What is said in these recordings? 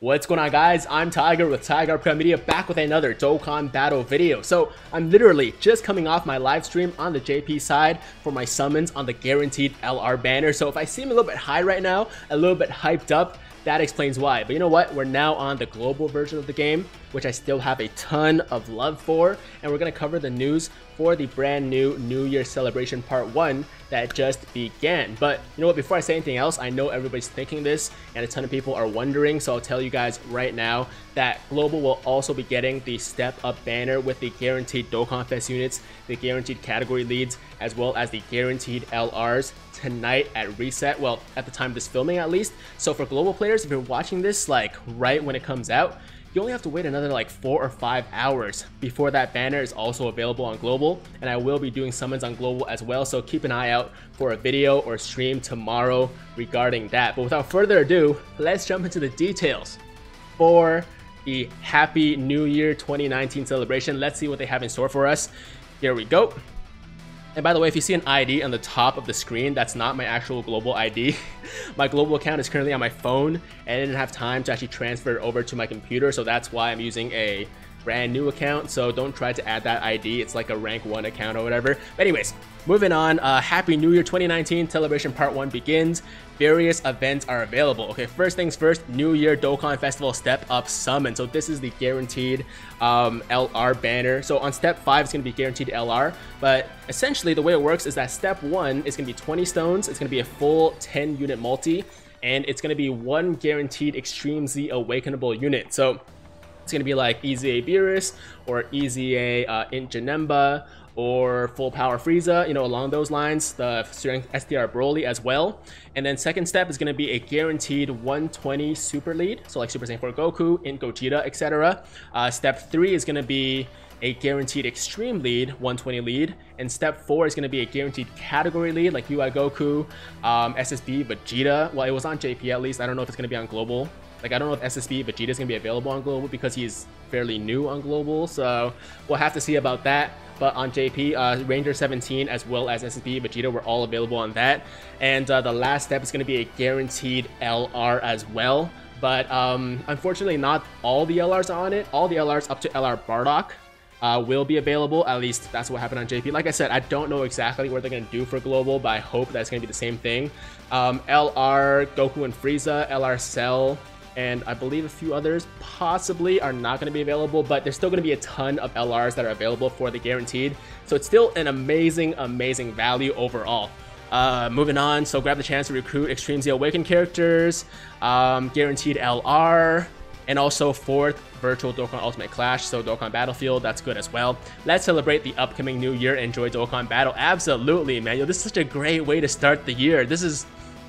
What's going on guys, I'm Tiger with Tiger Uppercut Media back with another Dokkan Battle video. So I'm literally just coming off my live stream on the JP side for my summons on the guaranteed LR banner. So if I seem a little bit high right now, a little bit hyped up, that explains why. But you know what? We're now on the global version of the game, which I still have a ton of love for. And we're going to cover the news for the brand new New Year celebration part 1 that just began. But you know what? Before I say anything else, I know everybody's thinking this and a ton of people are wondering. So I'll tell you guys right now that Global will also be getting the Step Up banner with the guaranteed Dokkan Fest units, the guaranteed category leads, as well as the guaranteed LRs tonight at reset. Well, at the time of this filming at least. So for Global players, if you're watching this like right when it comes out, you only have to wait another like four or five hours before that banner is also available on global. And i will be doing summons on global as well. So keep an eye out for a video or stream tomorrow regarding that. But without further ado let's jump into the details for the happy new year 2019 celebration. Let's see what they have in store for us. Here we go and by the way, if you see an ID on the top of the screen, that's not my actual global ID. my global account is currently on my phone and I didn't have time to actually transfer it over to my computer. So that's why I'm using a brand new account. So don't try to add that ID. It's like a rank one account or whatever. But anyways, moving on. Uh, Happy New Year 2019 Celebration Part 1 begins various events are available. Okay, first things first, New Year Dokkan Festival Step Up Summon. So this is the guaranteed um, LR banner. So on step 5, it's going to be guaranteed LR. But essentially, the way it works is that step 1 is going to be 20 stones. It's going to be a full 10 unit multi. And it's going to be one guaranteed Extreme Z Awakenable unit. So it's going to be like EZA Beerus or EZA uh, Int Janemba or full power Frieza, you know, along those lines, the strength STR Broly as well. And then second step is going to be a guaranteed 120 super lead, so like Super Saiyan 4 Goku, Int Gogeta, etc. Uh, step three is going to be a guaranteed extreme lead, 120 lead, and step four is going to be a guaranteed category lead like UI Goku, um, SSB, Vegeta. Well, it was on JP at least. I don't know if it's going to be on global. Like, I don't know if SSB Vegeta is going to be available on global because he's fairly new on global. So we'll have to see about that but on JP, uh, Ranger 17 as well as SSB Vegeta were all available on that. And uh, the last step is going to be a guaranteed LR as well. But um, unfortunately, not all the LRs are on it. All the LRs up to LR Bardock uh, will be available. At least that's what happened on JP. Like I said, I don't know exactly what they're going to do for Global, but I hope that's going to be the same thing. Um, LR, Goku and Frieza, LR Cell, and I believe a few others possibly are not going to be available, but there's still going to be a ton of LRs that are available for the guaranteed. So it's still an amazing, amazing value overall. Uh, moving on, so grab the chance to recruit Extreme Z Awakened characters, um, guaranteed LR, and also fourth virtual Dokkan Ultimate Clash, so Dokkan Battlefield, that's good as well. Let's celebrate the upcoming new year, enjoy Dokkan Battle. Absolutely, man. Yo, this is such a great way to start the year. This is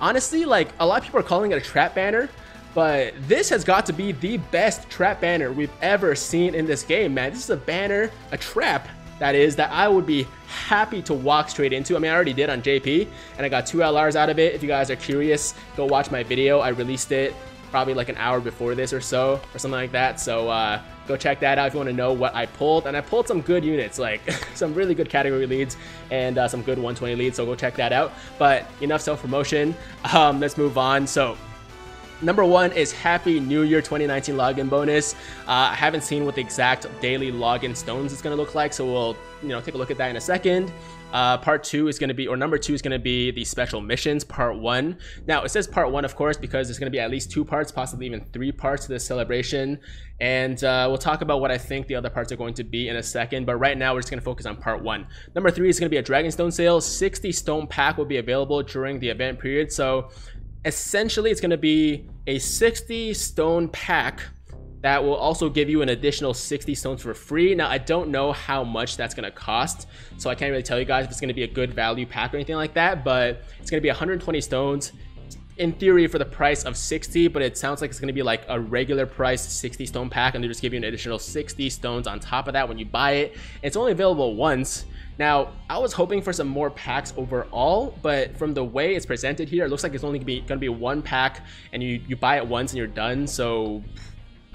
honestly like a lot of people are calling it a trap banner, but this has got to be the best trap banner we've ever seen in this game, man. This is a banner, a trap, that is, that I would be happy to walk straight into. I mean, I already did on JP, and I got two LRs out of it. If you guys are curious, go watch my video. I released it probably like an hour before this or so, or something like that. So uh, go check that out if you want to know what I pulled. And I pulled some good units, like some really good category leads and uh, some good 120 leads. So go check that out. But enough self-promotion. Um, let's move on. So Number one is Happy New Year 2019 login bonus. Uh, I haven't seen what the exact daily login stones is going to look like, so we'll you know take a look at that in a second. Uh, part two is going to be, or number two is going to be the special missions, part one. Now, it says part one, of course, because there's going to be at least two parts, possibly even three parts to this celebration. And uh, we'll talk about what I think the other parts are going to be in a second. But right now, we're just going to focus on part one. Number three is going to be a Dragonstone sale. 60 stone pack will be available during the event period. So essentially it's going to be a 60 stone pack that will also give you an additional 60 stones for free. Now, I don't know how much that's going to cost, so I can't really tell you guys if it's going to be a good value pack or anything like that, but it's going to be 120 stones in theory for the price of 60 but it sounds like it's going to be like a regular price 60 stone pack and they just give you an additional 60 stones on top of that when you buy it it's only available once now, I was hoping for some more packs overall, but from the way it's presented here, it looks like it's only gonna be, one pack and you, you buy it once and you're done. So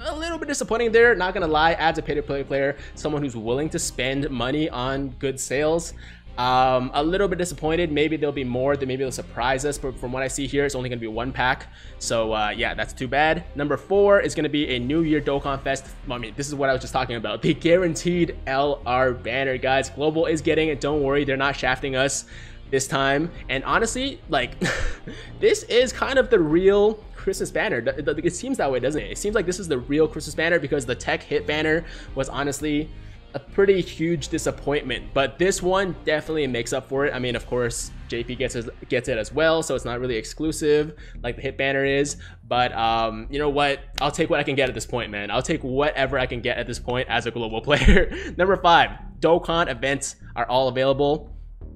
a little bit disappointing there, not gonna lie, as a pay-to-play player, someone who's willing to spend money on good sales, Um, a little bit disappointed. Maybe there'll be more. That maybe they'll surprise us. But from what I see here, it's only going to be one pack. So uh, yeah, that's too bad. Number four is going to be a New Year Dokkan Fest. I mean, this is what I was just talking about. The guaranteed LR banner, guys. Global is getting it. Don't worry, they're not shafting us this time. And honestly, like, this is kind of the real Christmas banner. It seems that way, doesn't it? It seems like this is the real Christmas banner because the TEQ hit banner was honestly a pretty huge disappointment. But this one definitely makes up for it. I mean, of course, JP gets it, gets it as well, so it's not really exclusive like the hit banner is. But um, you know what? I'll take what I can get at this point, man. I'll take whatever I can get at this point as a global player. Number five, Dokkan events are all available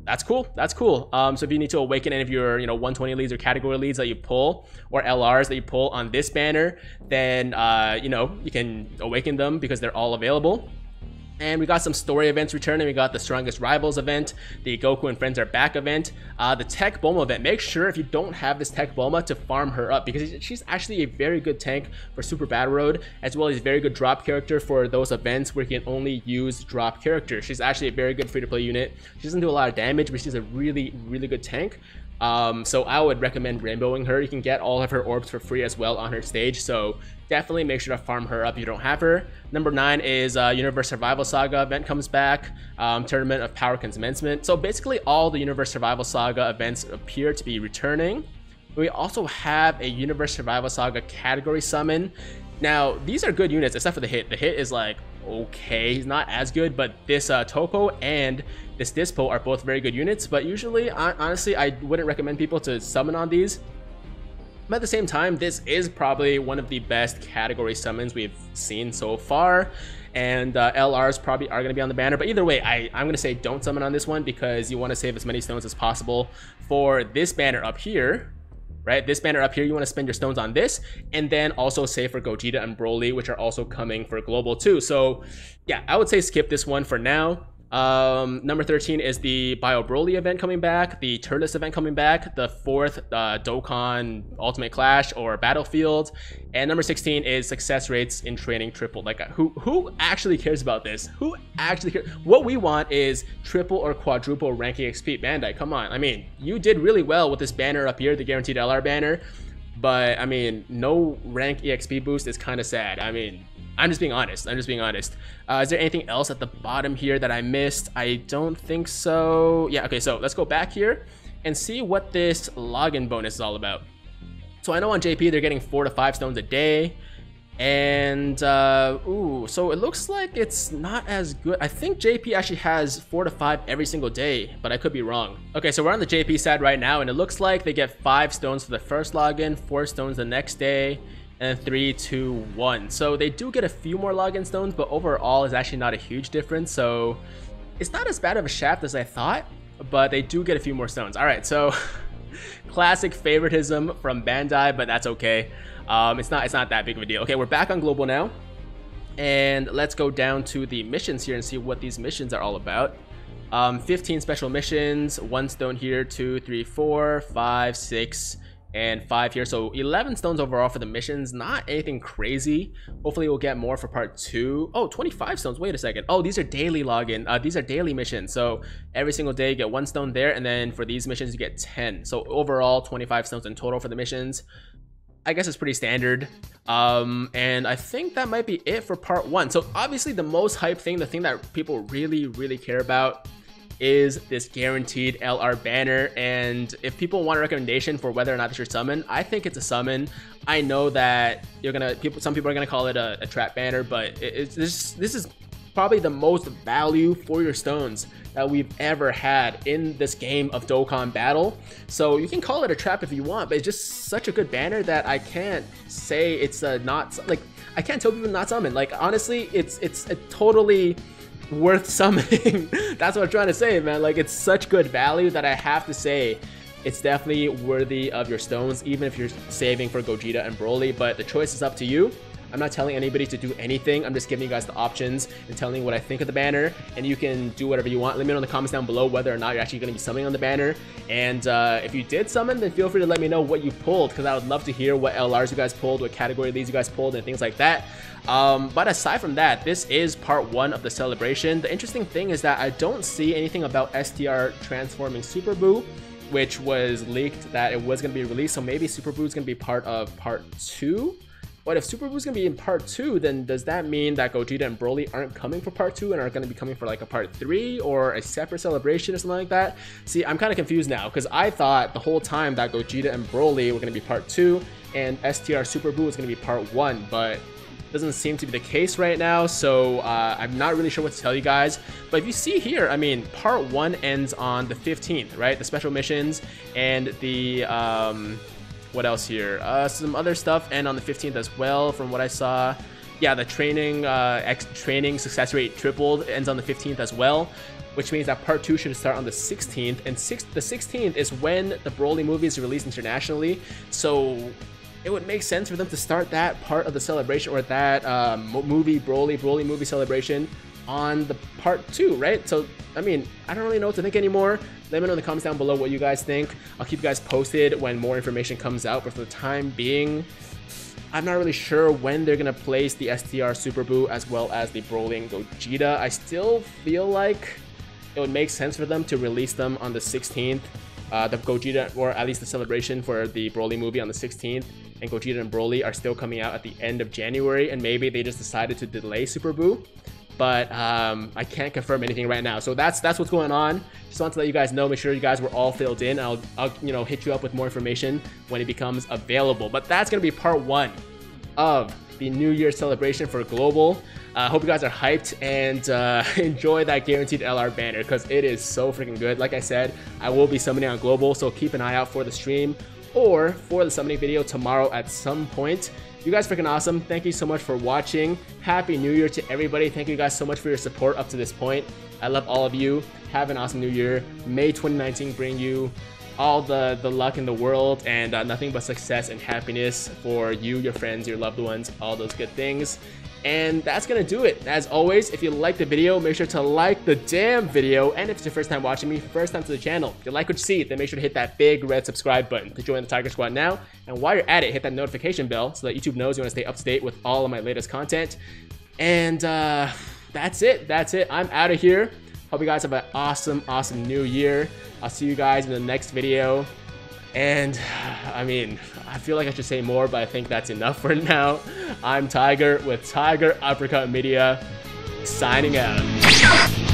that's cool. That's cool. Um, so if you need to awaken any of your, you know, 120 leads or category leads that you pull or LRs that you pull on this banner, then, uh, you know, you can awaken them because they're all available. And we got some story events returning. We got the Strongest Rivals event, the Goku and Friends Are Back event, uh, the Tech Bulma event. Make sure if you don't have this Tech Bulma to farm her up because she's actually a very good tank for Super Battle Road, as well as a very good drop character for those events where you can only use drop characters. She's actually a very good free-to-play unit. She doesn't do a lot of damage, but she's a really, really good tank. Um, so I would recommend rainbowing her. You can get all of her orbs for free as well on her stage. So definitely make sure to farm her up if you don't have her. Number nine is uh, Universe Survival Saga event comes back. Um, Tournament of Power Commencement. So basically all the Universe Survival Saga events appear to be returning. We also have a Universe Survival Saga category summon. Now, these are good units except for the hit. The hit is like okay. He's not as good, but this uh, Toppo and this Dispo are both very good units. But usually, honestly, I wouldn't recommend people to summon on these. But at the same time, this is probably one of the best category summons we've seen so far. And uh, LRs probably are going to be on the banner. But either way, I, I'm going to say don't summon on this one because you want to save as many stones as possible for this banner up here right? This banner up here, you want to spend your stones on this, and then also save for Gogeta and Broly, which are also coming for Global too. So yeah, I would say skip this one for now. Um, number 13 is the Bio Broly event coming back, the Turles event coming back, the fourth uh, Dokkan Ultimate Clash or Battlefield, and number 16 is success rates in training triple. Like, who who actually cares about this? Who actually cares? What we want is triple or quadruple ranking XP. Bandai, come on. I mean, you did really well with this banner up here, the guaranteed LR banner, but I mean, no rank EXP boost is kind of sad. I mean, I'm just being honest. I'm just being honest. Uh, is there anything else at the bottom here that I missed? I don't think so. Yeah, okay, so let's go back here and see what this login bonus is all about. So I know on JP they're getting four to five stones a day. And, uh, ooh, so it looks like it's not as good. I think JP actually has four to five every single day, but I could be wrong. Okay, so we're on the JP side right now, and it looks like they get five stones for the first login, four stones the next day, and three, two, one. So they do get a few more login stones, but overall is actually not a huge difference. So it's not as bad of a shaft as I thought, but they do get a few more stones. All right, so classic favoritism from Bandai, but that's okay. Um, it's not it's not that big of a deal. Okay, we're back on global now, and let's go down to the missions here and see what these missions are all about. Um, 15 special missions, one stone here, two, three, four, five, six, and 5 here. So 11 stones overall for the missions. Not anything crazy. Hopefully we'll get more for part 2. Oh, 25 stones. Wait a second. Oh, these are daily login. Uh, these are daily missions. So every single day you get 1 stone there. And then for these missions you get 10. So overall 25 stones in total for the missions. I guess it's pretty standard. Um, and I think that might be it for part 1. So obviously the most hype thing, the thing that people really, really care about is this guaranteed LR banner. And if people want a recommendation for whether or not this should summon, I think it's a summon. I know that you're gonna people, some people are gonna call it a, a trap banner, but it, it's this this is probably the most value for your stones that we've ever had in this game of Dokkan Battle. So you can call it a trap if you want, but it's just such a good banner that I can't say it's a not like I can't tell people not summon. Like honestly, it's it's a totally worth summoning. That's what I'm trying to say, man. Like, it's such good value that I have to say it's definitely worthy of your stones, even if you're saving for Gogeta and Broly, but the choice is up to you. I'm not telling anybody to do anything. I'm just giving you guys the options and telling you what I think of the banner. And you can do whatever you want. Let me know in the comments down below whether or not you're actually going to be summoning on the banner. And uh, if you did summon, then feel free to let me know what you pulled because I would love to hear what LRs you guys pulled, what category leads you guys pulled, and things like that. Um, but aside from that, this is part one of the celebration. The interesting thing is that I don't see anything about STR transforming Super Buu which was leaked that it was going to be released. So maybe Super Buu is going to be part of part two. But if Super going to be in part two, then does that mean that Gogeta and Broly aren't coming for part two and are to be coming for like a part three or a separate celebration or something like that? See, I'm kind of confused now because I thought the whole time that Gogeta and Broly were to be part two and STR Super Buu was to be part one, but doesn't seem to be the case right now, so uh, I'm not really sure what to tell you guys. But if you see here, I mean, part one ends on the 15th, right? The special missions and the, um, what else here? Uh, some other stuff and on the 15th as well, from what I saw. Yeah, the training, uh, X training success rate tripled ends on the 15th as well which means that part 2 should start on the 16th, and six, the 16th is when the Broly movie is released internationally, so it would make sense for them to start that part of the celebration or that um, movie Broly Broly movie celebration on the part two, right? So, I mean, I don't really know what to think anymore. Let me know in the comments down below what you guys think. I'll keep you guys posted when more information comes out, but for the time being, I'm not really sure when they're to place the STR Super Buu as well as the Broly and Gogeta. I still feel like it would make sense for them to release them on the 16th. Uh, the Gogeta, or at least the celebration for the Broly movie on the 16th and Gogeta and Broly are still coming out at the end of January, and maybe they just decided to delay Super Buu. But um, I can't confirm anything right now. So that's that's what's going on. Just want to let you guys know. Make sure you guys were all filled in. I'll, I'll you know hit you up with more information when it becomes available. But that's gonna be part one of the New Year celebration for Global. I uh, hope you guys are hyped and uh, enjoy that guaranteed LR banner because it is so freaking good. Like I said, I will be summoning on Global, so keep an eye out for the stream or for the summoning video tomorrow at some point. You guys freaking awesome. Thank you so much for watching. Happy New Year to everybody. Thank you guys so much for your support up to this point. I love all of you. Have an awesome new year. May 2019 bring you all the, the luck in the world and uh, nothing but success and happiness for you, your friends, your loved ones, all those good things. And that's gonna do it. As always, if you like the video, make sure to like the damn video. And if it's your first time watching me, first time to the channel, if you like what you see, then make sure to hit that big red subscribe button to join the Tiger Squad now. And while you're at it, hit that notification bell so that YouTube knows you wanna stay up to date with all of my latest content. And uh, that's it, that's it. I'm out of here. Hope you guys have an awesome, awesome new year. I'll see you guys in the next video. And I mean, I feel like I should say more, but I think that's enough for now. I'm Tiger with Tiger Uppercut Media, signing out.